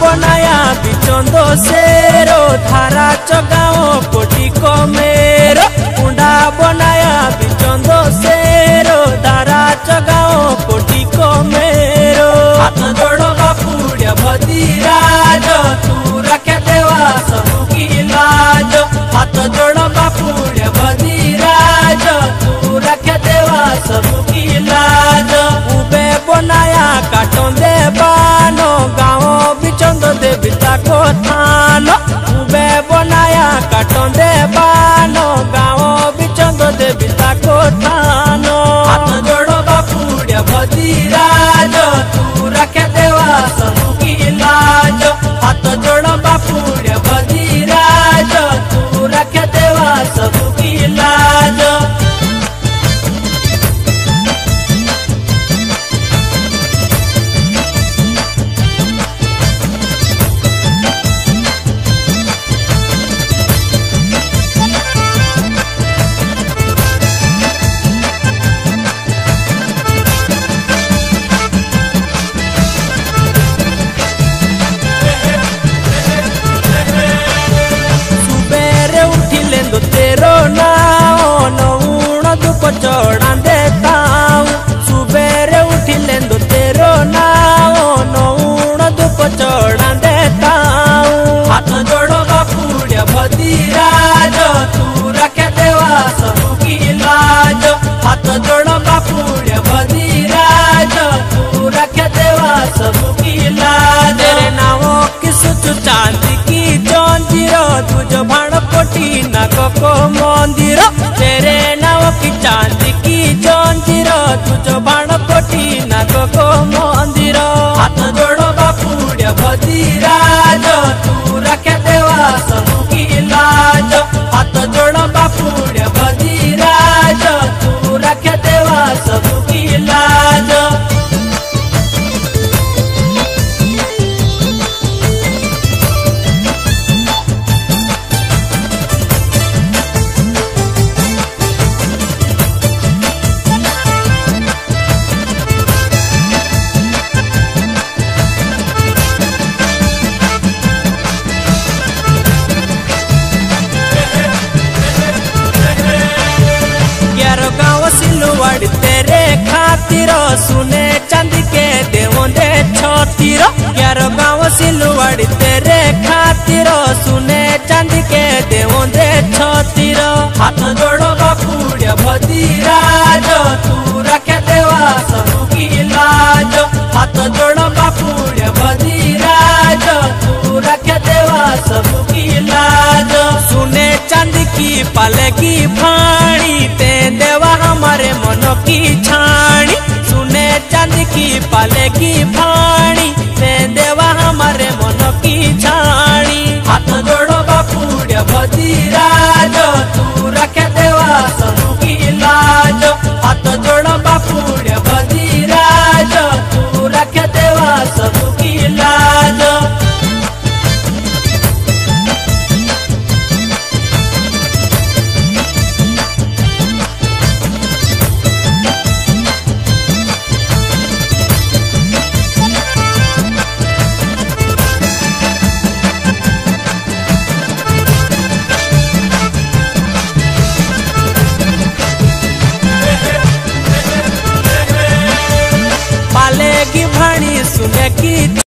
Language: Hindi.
बनाया बिचौंदों से रो थारा चौगाओं को में चांदकी चौंदिर तुझो भाणपोटी नागको मंदिर तेरे नाव की चांदकी चौंदिर तुझो भाणपोटी नागको मंदिर हाथ जोड़ो बापूड्य बदिराज तू रखे देवा छतीर ग्यारह गाँव सिलवाड़ तेरे खातिर, सुने चांदी के देवंदे छतीर। हाथ जोड़ो बापुड़िया भदीराज तू रखे देवा सबू की लाज। हाथ जोड़ो बापुड़िया भदीराज तू रखे देवा सबू की लाज। सुने चांदी की पाले की फाणी ते देवा हमारे मन की छाणी चांदी की पाले की फाणी ते देवा हमारे मन की छाणी। हाथ जोड़ो बापू भदीराज पालेगी भाणी सुने की